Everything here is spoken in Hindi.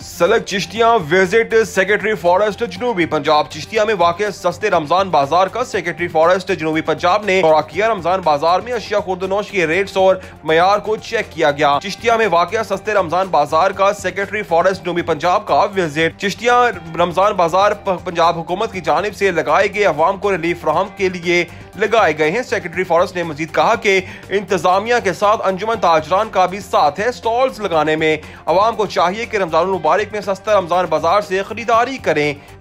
सलग चिश्तियाँ विज़िट सेक्रेटरी फॉरेस्ट जनूबी पंजाब। चिश्तिया में वाक़ सस्ते रमज़ान बाज़ार का सेक्रेटरी फॉरेस्ट जनूबी पंजाब ने दौरा किया रमज़ान बाज़ार में अशिया खुर्दनोश के रेट्स और मैार को चेक किया गया। चिश्तिया में वाक़ सस्ते रमज़ान बाज़ार का सेक्रेटरी फॉरेस्ट जनूबी पंजाब का विज़िट चिश्तिया रमज़ान बाज़ार पंजाब हुकूमत की जानब ऐसी लगाए गए अवाम को रिलीफ फ्राहम के लिए लगाए गए हैं। सेक्रेटरी फॉरेस्ट ने मजीद कहा कि इंतजामिया के साथ अंजुमन ताजरान का भी साथ है। स्टॉल्स लगाने में अवाम को चाहिए कि रमज़ान मुबारक में सस्ता रमज़ान बाज़ार से खरीदारी करें।